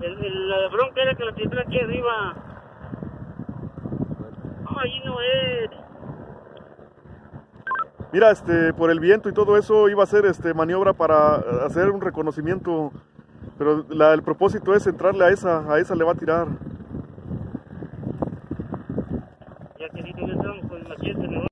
El, el, la bronca era que la tiran aquí arriba. No, ahí no es. Mira, este, por el viento y todo eso iba a ser este, maniobra para eh, hacer un reconocimiento, pero la, el propósito es entrarle a esa, a esa le va a tirar. Ya que si te con el.